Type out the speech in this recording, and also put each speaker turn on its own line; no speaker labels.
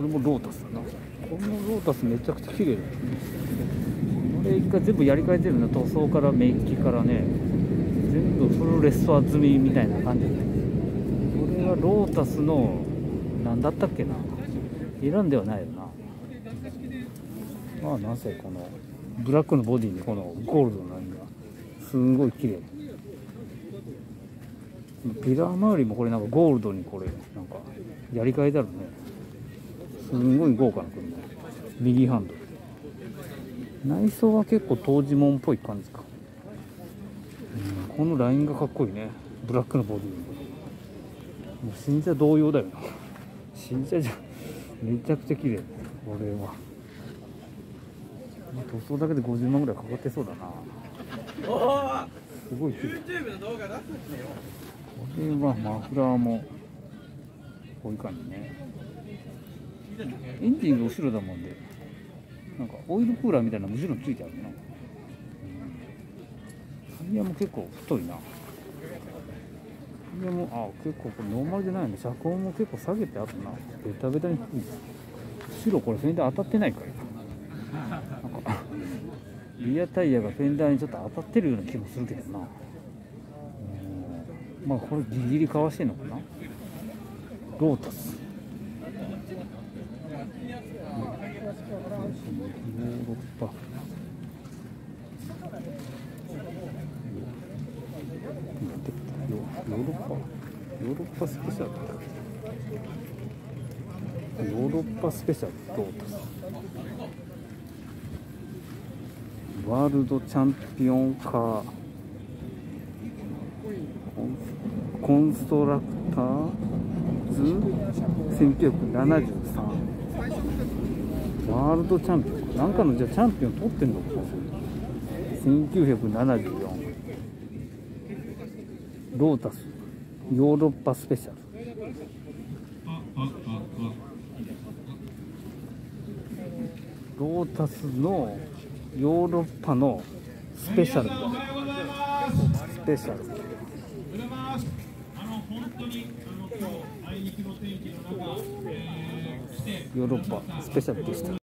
これもロータスだな。このロータスめちゃくちゃ綺麗。だこれ一回全部やり替えてるの塗装からメッキからね。全部フルレストア済みみたいな感じ。でこれはロータスの何だったっけな。選んではないよな。まあなぜこのブラックのボディにこのゴールドのラインが。すんごい綺麗。ピラー周りもこれなんかゴールドにこれなんかやり替えてあるねすんごい豪華な車右ハンド。ル内装は結構当時もんっぽい感じか、うん、このラインがかっこいいね。ブラックのボディもう新車同様だよな。新車じゃめちゃくちゃ綺麗。これは、まあ、塗装だけで50万ぐらいかかってそうだな。すごい綺麗。これはマフラーもこういう感じね。エンジンが後ろだもんで。なんかオイルクーラーみたいなの後ろについてあるな、タイヤも結構太いな。タイヤもあ結構これノーマルじゃないね。車高も結構下げてあるな。ベタベタに。低い後ろこれフェンダー当たってないから。なんかリアタイヤがフェンダーにちょっと当たってるような気もするけどな。まあこれギリギリかわしてんのかな。ロータス。ヨーロッパヨーロッパヨーロッパスペシャル。ヨーロッパスペシャルロータスワールドチャンピオンカー。コンストラクターズ。1973ワールドチャンピオン。なんかのじゃチャンピオン取ってんのか。1974ロータス。ヨーロッパスペシャル。ロータスのヨーロッパのスペシャル。スペシャル。ヨーロッパスペシャルでした。